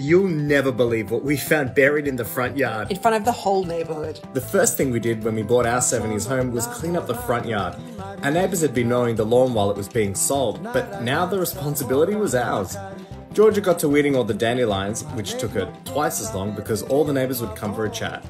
You'll never believe what we found buried in the front yard. In front of the whole neighborhood. The first thing we did when we bought our 70s home was clean up the front yard. Our neighbours had been mowing the lawn while it was being sold, but now the responsibility was ours. Georgia got to weeding all the dandelions, which took her twice as long because all the neighbours would come for a chat.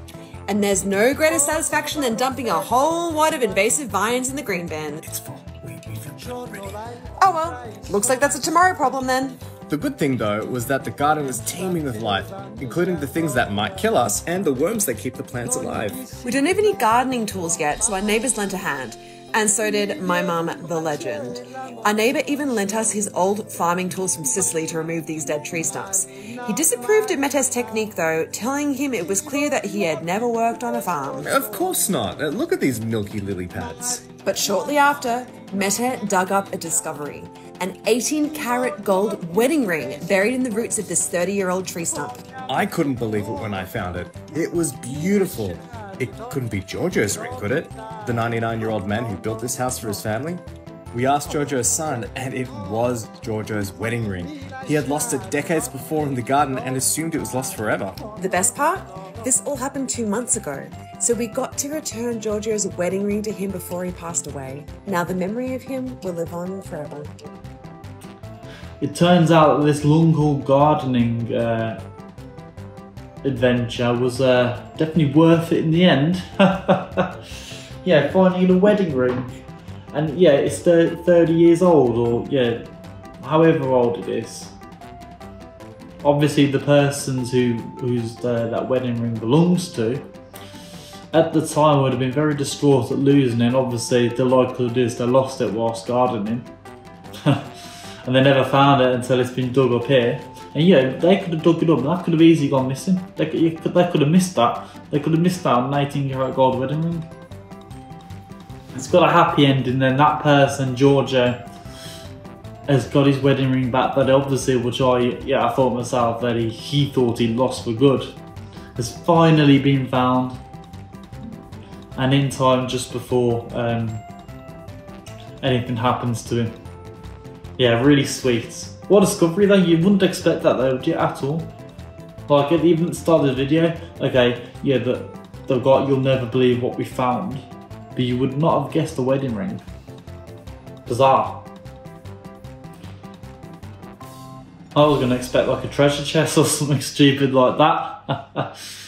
And there's no greater satisfaction than dumping a whole wad of invasive vines in the green bin. It's full. We, we it. Oh well, looks like that's a tomorrow problem then. The good thing though was that the garden was teeming with life, including the things that might kill us and the worms that keep the plants alive. We don't have any gardening tools yet, so our neighbours lent a hand. And so did my mum, the legend. Our neighbour even lent us his old farming tools from Sicily to remove these dead tree stumps. He disapproved of Mete's technique though, telling him it was clear that he had never worked on a farm. Of course not. Look at these milky lily pads. But shortly after, Mete dug up a discovery an 18 carat gold wedding ring buried in the roots of this 30 year old tree stump. I couldn't believe it when I found it. It was beautiful. It couldn't be Giorgio's ring, could it? The 99 year old man who built this house for his family? We asked Giorgio's son, and it was Giorgio's wedding ring. He had lost it decades before in the garden and assumed it was lost forever. The best part? This all happened two months ago, so we got to return Giorgio's wedding ring to him before he passed away. Now the memory of him will live on forever. It turns out this long haul gardening uh, adventure was uh, definitely worth it in the end. yeah, finding a wedding ring. And yeah, it's thir- 30 years old, or yeah, however old it is. Obviously, the persons who whose uh, that wedding ring belongs to, at the time would have been very distraught at losing it. Obviously, the likelihood is they lost it whilst gardening. and they never found it until it's been dug up here. And yeah, they could have dug it up, that could have easily gone missing. They could, they could have missed that. They could have missed that on an 18 carat gold wedding ring. It's got a happy ending, then that person, Georgia, has got his wedding ring back. That obviously, which I, yeah, I thought myself that he, he thought he lost for good, has finally been found. And in time, just before um, anything happens to him. Yeah, really sweet. What a discovery though, you wouldn't expect that though, would you, at all? Like, at even the start of the video, okay, yeah, that they've got, you'll never believe what we found. But you would not have guessed the wedding ring. Bizarre. I was going to expect like a treasure chest or something stupid like that.